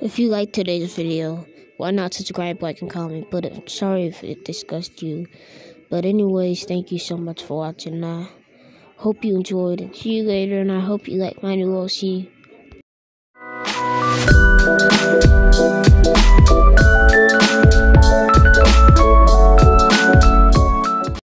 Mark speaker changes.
Speaker 1: If you liked today's video, why not subscribe, like, and comment? But I'm sorry if it disgusts you. But anyways, thank you so much for watching. I hope you enjoyed. And see you later, and I hope you like my new OC.